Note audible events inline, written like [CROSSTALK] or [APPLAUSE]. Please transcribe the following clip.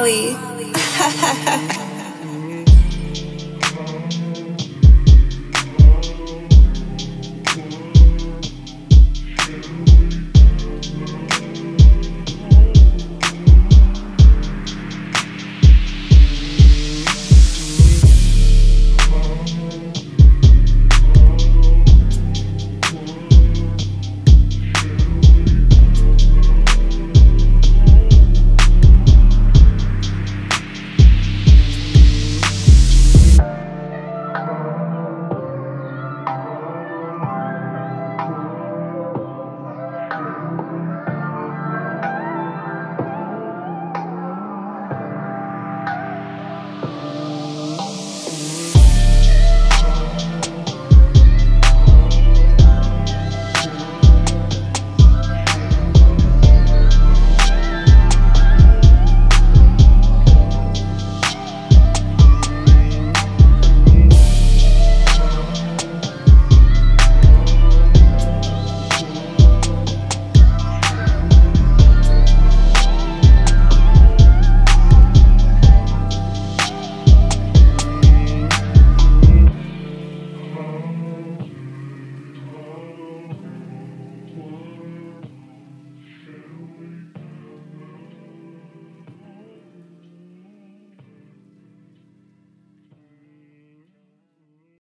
Molly. [LAUGHS]